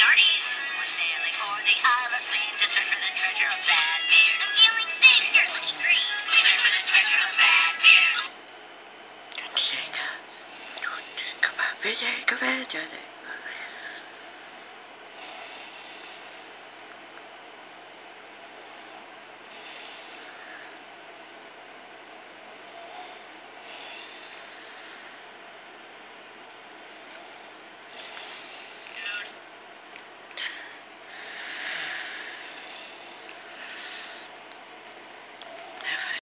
Moriarty's. We're sailing for the Isle of Sleep to search for the treasure of Bad Badbeard. I'm feeling sick. You're looking green. We Search for the treasure of Badbeard. Don't shake. Don't think about it.